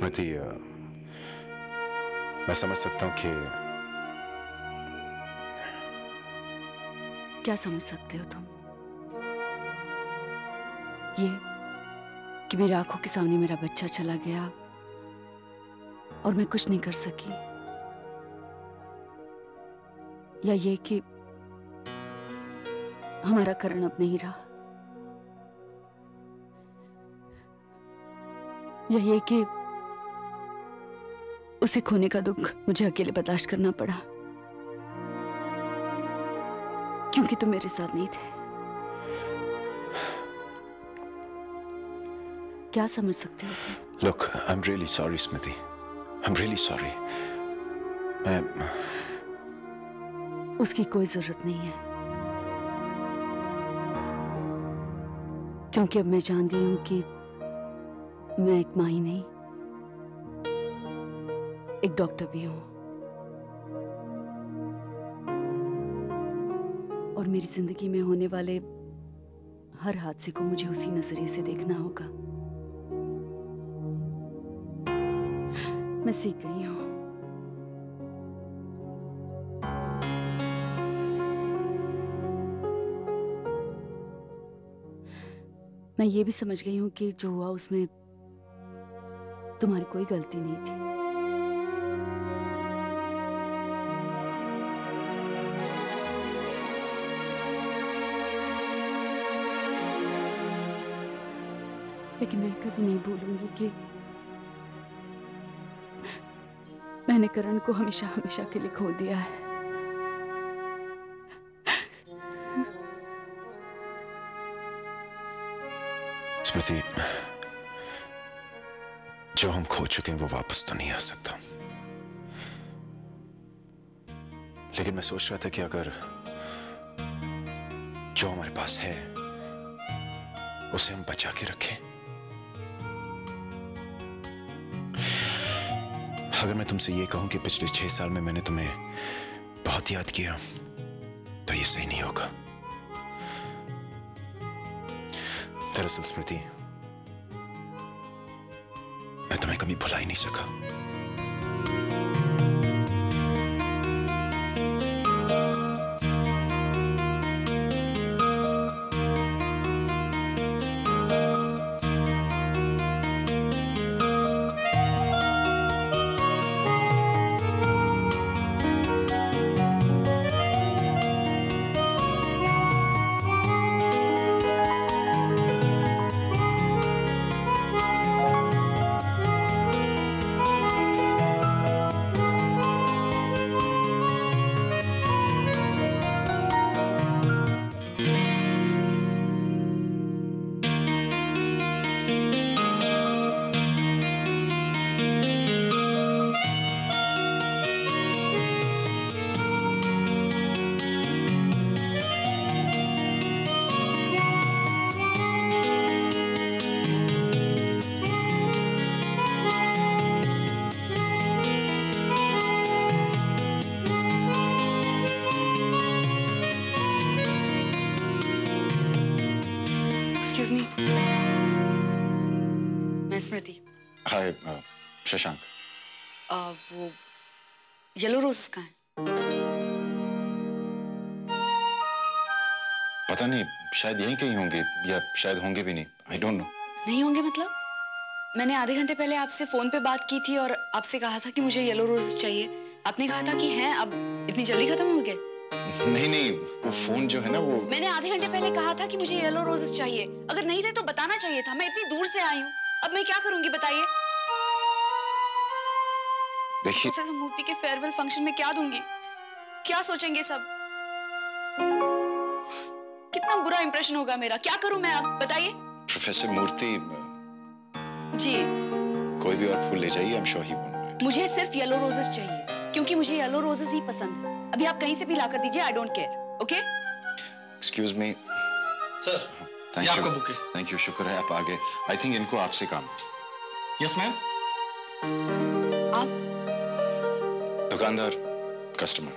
स्मृति मैं समझ सकता हूँ कि क्या समझ सकते हो तुम? ये कि मेरी आँखों के सामने मेरा बच्चा चला गया और मैं कुछ नहीं कर सकी। या ये कि हमारा करण अब नहीं रहा? या ये कि उसे खोने का दुख मुझे अकेले बर्दाश्त करना पड़ा। क्योंकि तुम मेरे साथ नहीं थे। क्या समझ सकते हो तुम? Look I am really sorry Smriti I am really sorry मैं उसकी कोई ज़रूरत नहीं है। क्योंकि अब मैं जान गई हूँ कि मैं एक माँ ही नहीं। एक डॉक्टर भी हूँ। और मेरी ज़िंदगी में होने वाले हर हादसे को मुझे उसी नज़रिए से देखना होगा। मैं सीख गई हूँ। मैं ये भी समझ गई हूँ कि जो हुआ उसमें तुम्हारी कोई गलती नहीं थी। लेकिन मैं कभी नहीं भूलूँगी कि मैंने करण को हमेशा हमेशा के लिए खो दिया है। स्मृति, जो हम खो चुके हैं, वो वापस तो नहीं आ सकता। लेकिन मैं सोच रहा था कि अगर जो हमारे पास है, उसे हम बचा के रखें। अगर मैं तुमसे ये कहूँ कि पिछले छह साल में मैंने तुम्हें बहुत याद किया तो ये सही नहीं होगा। दरअसल, स्मृति, मैं तुम्हें कभी भुला ही नहीं सका। स्मृति हाय शशांक वो येलो रोजेस कहाँ हैं पता नहीं शायद यहीं कहीं होंगे या शायद होंगे भी नहीं आई डोंट नो नहीं होंगे मतलब मैंने आधे घंटे पहले आपसे फ़ोन पे बात की थी और आपसे कहा था कि मुझे येलो रोज चाहिए आपने कहा था कि हैं अब इतनी जल्दी खत्म हो गए नहीं नहीं वो फ़ोन जो है ना वो मैंने आधे घंटे पहले कहा था कि मुझे येलो रोजेस चाहिए अगर नहीं थे तो बताना चाहिए था मैं इतनी दूर से आई हूँ अब मैं क्या करूँगी बताइए? देखिए। प्रोफेसर मूर्ति के फेयरवेल फ़ंक्शन में क्या दूँगी? क्या सोचेंगे सब? कितना बुरा इंप्रेशन होगा मेरा। क्या करूँ मैं अब? बताइए। प्रोफेसर मूर्ति जी। कोई भी और फूल ले जाइए I am sure he won't मुझे सिर्फ़ येलो रोजेस चाहिए क्योंकि मुझे येलो रोजेस ही पसंद है। अभी आप कहीं से भी लाकर दीजिए I don't care okay excuse me sir thank you आपका बुक थैंक यू शुक्र है आप आ गए। आई थिंक इनको आपसे काम। यस मैम आप? दुकानदार कस्टमर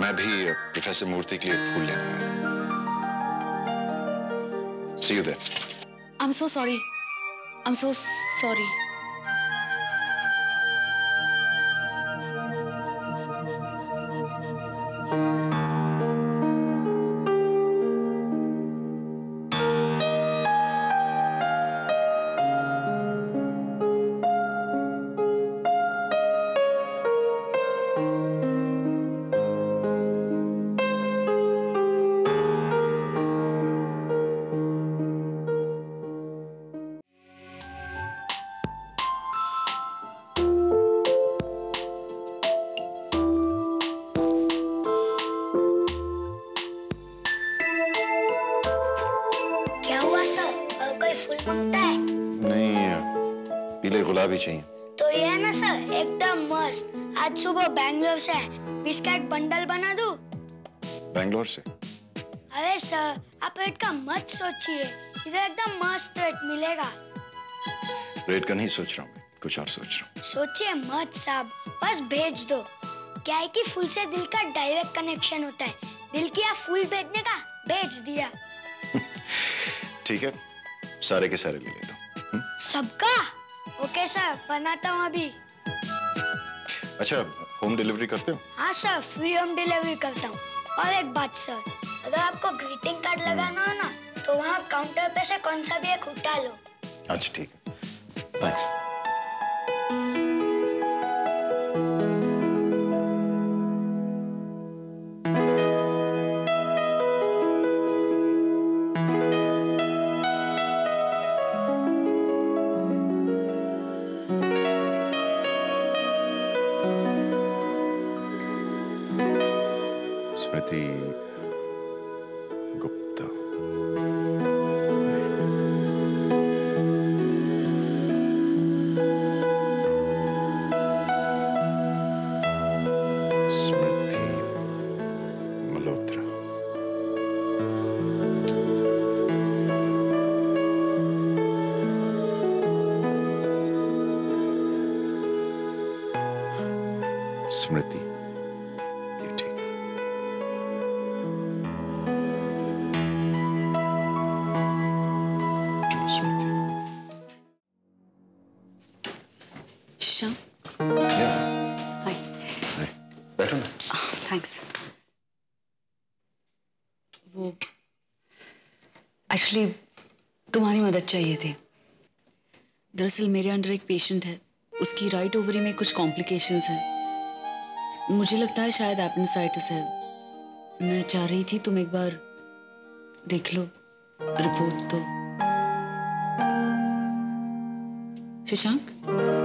मैं भी प्रोफेसर मूर्ति के लिए फूल लेने आया था। See you there I am so sorry I'm so sorry. क्या पीले गुलाबी चाहिए। तो ये है ना सर एकदम मस्त। आज सुबह बैंगलोर से बिस्किट बंडल बना दूँ? बैंगलोर से? अरे सर आप रेट का मत सोचिए। इधर एकदम मस्त रेट मिलेगा। रेट का नहीं सोच रहा हूँ कुछ और सोच रहा हूँ। सोचिए मत साहब बस भेज दो। क्या है कि फूल से दिल का डायरेक्ट कनेक्शन होता है। दिल किया फूल भेजने का भेज दिया। ठीक है सारे के सारे ले लेता हूँ। हम्म? सबका? ओके सर बनाता हूँ अभी। अच्छा होम डिलीवरी करते हो? हाँ सर फ्री होम डिलीवरी करता हूँ। और एक बात सर अगर आपको ग्रीटिंग कार्ड लगाना हो ना तो वहाँ काउंटर पे से कौन सा भी एक उठा लो। अच्छा ठीक है। थैंक्स स्मृति गुप्ता। स्मृति मल्होत्रा। स्मृति। बैठो ना थैंक्स वो एक्चुअली तुम्हारी मदद चाहिए थी। दरअसल मेरे अंडर एक पेशेंट है। उसकी राइट ओवरी में कुछ कॉम्प्लिकेशंस हैं। मुझे लगता है शायद एपेंडिसाइटिस है। मैं चाह रही थी तुम एक बार देख लो रिपोर्ट तो। शशांक?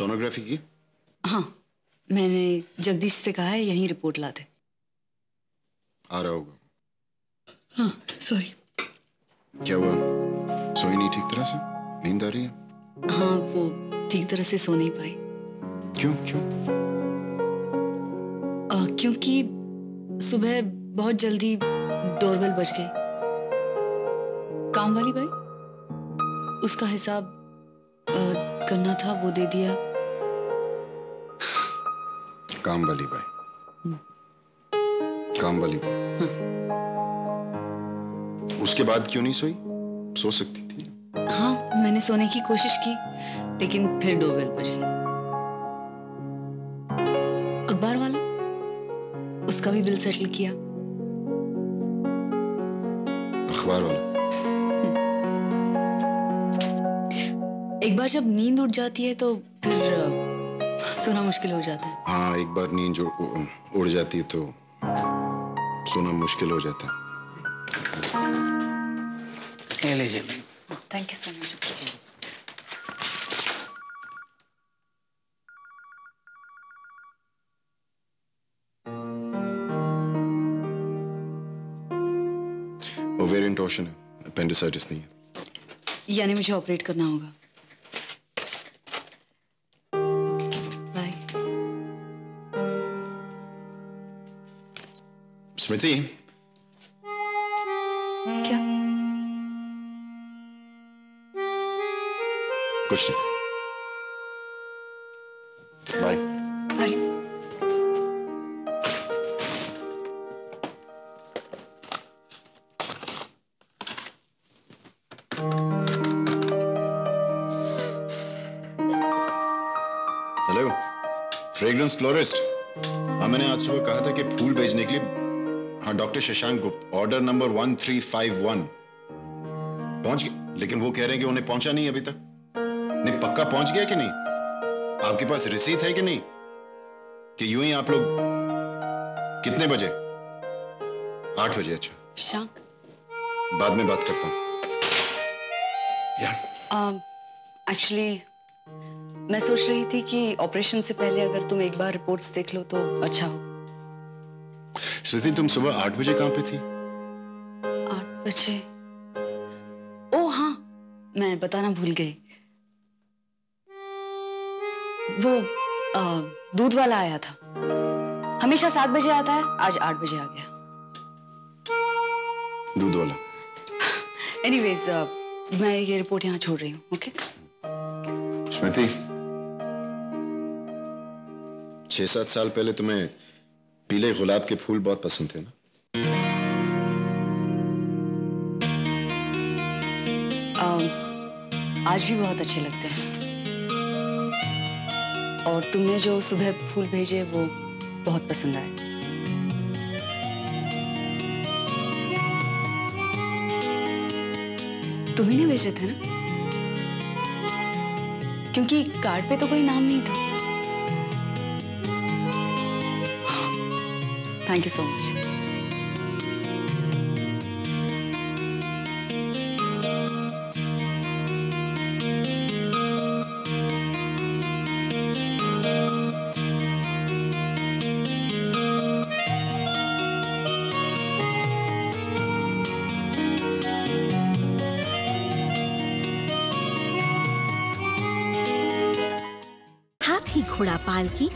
सोनोग्राफी की? हाँ मैंने जगदीश से कहा है यहीं रिपोर्ट ला दे आ रहा होगा। हाँ सॉरी क्या हुआ? सोई नहीं ठीक तरह से? नींद आ रही है? हाँ वो ठीक तरह से सो नहीं पाई। क्यों क्यों? आ, क्योंकि सुबह बहुत जल्दी डोरबेल बज गई। काम वाली भाई उसका हिसाब करना था वो दे दिया। काम वाली बाई। काम वाली बाई। उसके बाद क्यों नहीं सोई? सो सकती थी। हाँ मैंने सोने की कोशिश की लेकिन फिर डोरबेल बजी। अखबार वाला उसका भी बिल सेटल किया। अखबार वाला। एक बार जब नींद उठ जाती है तो फिर सोना मुश्किल हो जाता है। हाँ एक बार नींद जो उड़ जाती है तो सोना मुश्किल हो जाता है। लीजिए। Thank you so much ovarian torsion है अपेंडिसाइटिस नहीं है। यानी मुझे ऑपरेट करना होगा। स्मृति क्या कुछ नहीं bye bye hello fragrance florist हाँ मैंने आज सुबह कहा था कि फूल भेजने के लिए हाँ doctor Shashank Gupt order number one three five one पहुँच गए लेकिन वो कह रहे हैं कि उन्हें पहुँचा नहीं अभी तक। नहीं पक्का पहुँच गया कि नहीं? आपके पास रिसीट है कि नहीं? कि यूँ ही आप लोग कितने बजे? आठ बजे अच्छा। शांक बाद में बात करता हूँ। एक्चुअली मैं सोच रही थी कि ऑपरेशन से पहले अगर तुम एक बार रिपोर्ट्स देख लो तो अच्छा हो स्मृति तुम सुबह आठ बजे कहाँ पे थी? आठ बजे? ओ हाँ मैं बताना भूल गई। वो आ, दूध वाला आया था। हमेशा सात बजे आता है आज आठ बजे आ गया। दूध वाला? एनीवेज मैं ये रिपोर्ट यहाँ छोड़ रही हूँ ओके स्मृति छह सात साल पहले तुम्हें पीले गुलाब के फूल बहुत पसंद थे ना। आज भी बहुत अच्छे लगते हैं। और तुमने जो सुबह फूल भेजे, वो बहुत पसंद आए। तुम्ही भेजे थे ना? क्योंकि कार्ड पे तो कोई नाम नहीं था। Thank you so much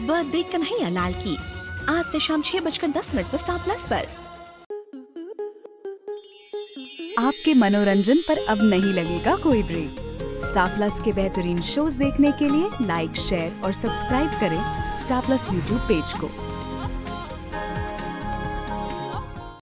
birthday Kanhaiya Lal की। आज से शाम छह बजकर दस मिनट पर स्टार प्लस पर। आपके मनोरंजन पर अब नहीं लगेगा कोई ब्रेक स्टार प्लस के बेहतरीन शोज़ देखने के लिए लाइक शेयर और सब्सक्राइब करें स्टार प्लस यूट्यूब पेज को।